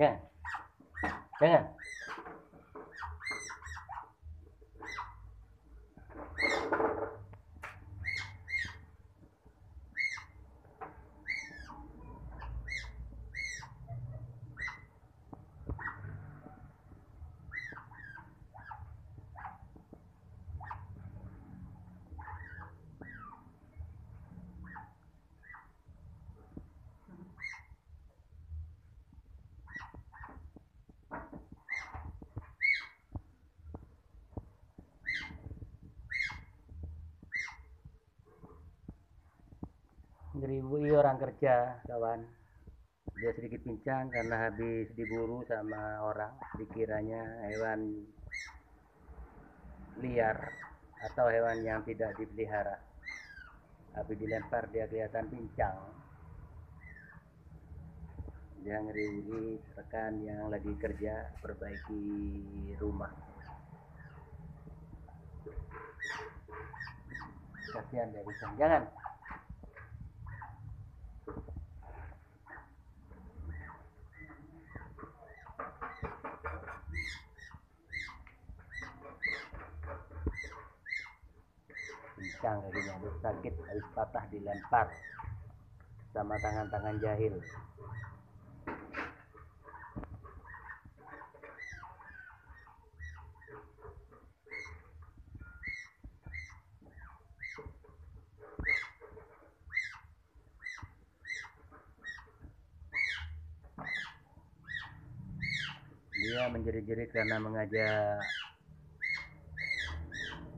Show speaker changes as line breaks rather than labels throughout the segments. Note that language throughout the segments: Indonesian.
Jangan. Jangan. Ngeribui orang kerja, kawan. Dia sedikit pincang karena habis diburu sama orang. Dikiranya hewan liar atau hewan yang tidak dipelihara. Habis dilempar dia kelihatan pincang. Dia ngeribui rekan yang lagi kerja perbaiki rumah. Kasihan dia pincang. Jangan. Pincang kakinya sakit habis patah dilempar sama tangan-tangan jahil. Dia menjerit-jerit karena mengajak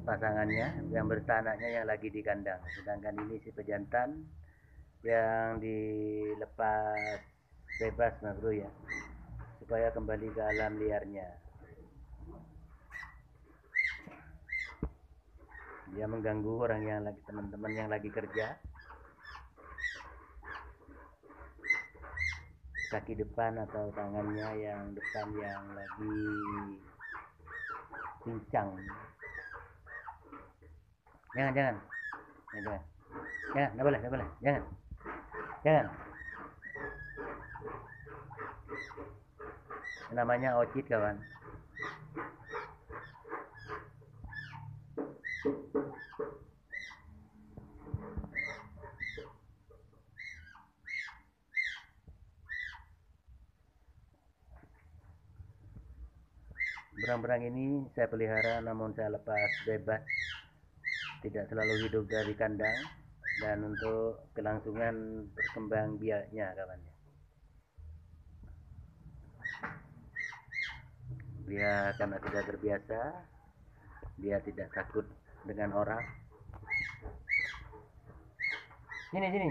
pasangannya yang bertanaknya yang lagi di kandang. Sedangkan ini si pejantan yang dilepas bebas bro ya supaya kembali ke alam liarnya. Dia mengganggu orang yang lagi teman-teman yang lagi kerja. Kaki depan atau tangannya yang depan yang lagi pincang jangan jangan. Jangan jangan. Nggak boleh nggak boleh. Jangan. Jangan. Namanya ocit kawan. Berang-berang ini saya pelihara namun saya lepas bebas tidak selalu hidup dari kandang dan untuk kelangsungan berkembang biaknya kawannya dia karena sudah terbiasa dia tidak takut dengan orang. Sini sini.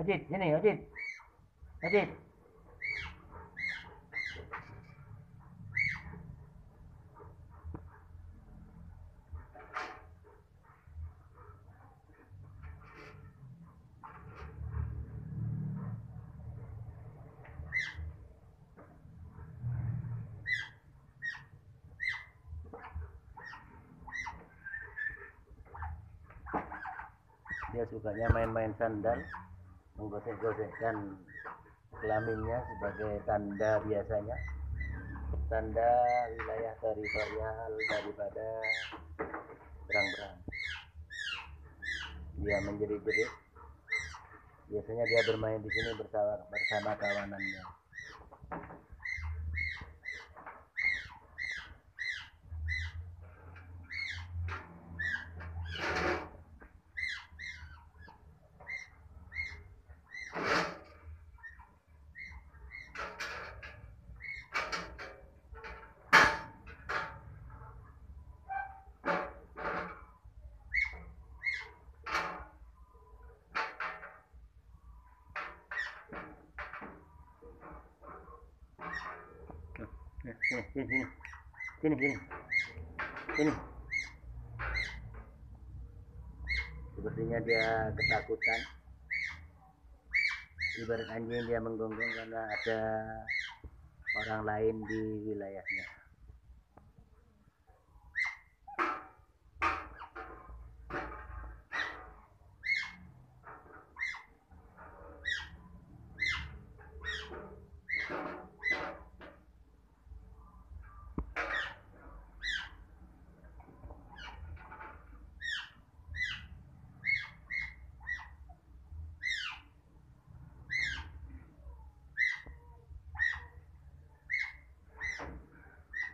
Ojit sini Ojit. Ojit dia sukanya main-main sandal menggosek-gosekkan kelaminnya sebagai tanda biasanya. Tanda wilayah teritorial daripada berang-berang. Dia menjerit-jerit biasanya dia bermain di sini bersama bersama kawanannya sini, sini, sini, sini, sini. Sepertinya dia ketakutan. Ibarat anjing dia menggonggong karena ada orang lain di wilayahnya.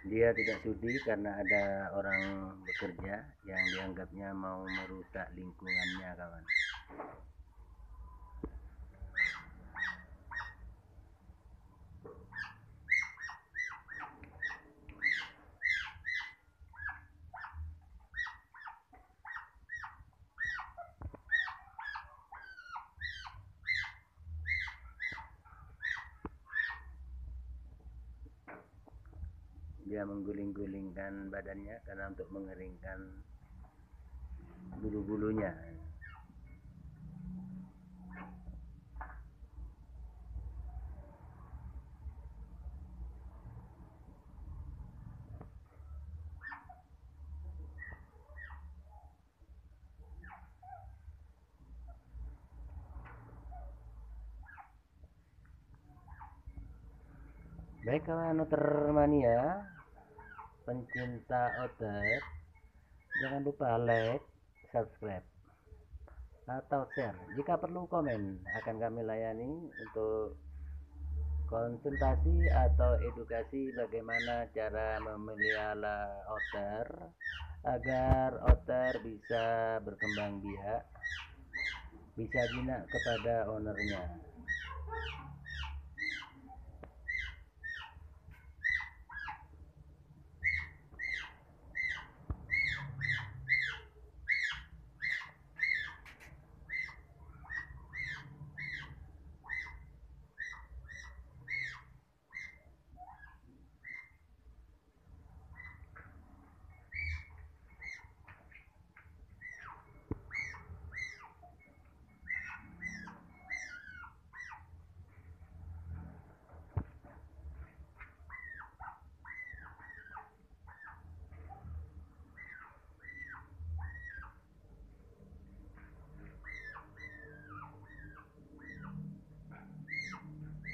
Dia tidak sudi karena ada orang bekerja yang dianggapnya mau merusak lingkungannya kawan dia mengguling-gulingkan badannya karena untuk mengeringkan bulu-bulunya. Baik kawan mania pencinta otter jangan lupa like subscribe atau share. Jika perlu komen akan kami layani untuk konsultasi atau edukasi bagaimana cara memelihara otter agar otter bisa berkembang biak bisa jinak kepada ownernya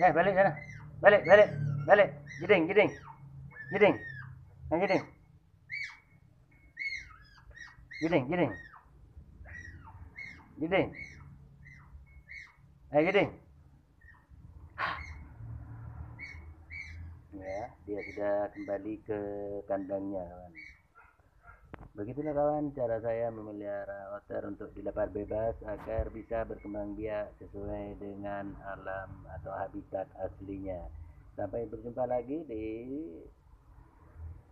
Ya, balik sana. Balik, balik, balik. Jeding, jeding. Jeding. Yang jeding. Jeding, jeding. Jeding. Ayo jeding. Ya, dia sudah kembali ke kandangnya, kawan. Begitulah kawan cara saya memelihara otter untuk dilepas bebas agar bisa berkembang biak sesuai dengan alam atau habitat aslinya. Sampai berjumpa lagi di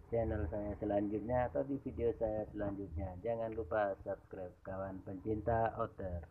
channel saya selanjutnya atau di video saya selanjutnya. Jangan lupa subscribe kawan pencinta otter.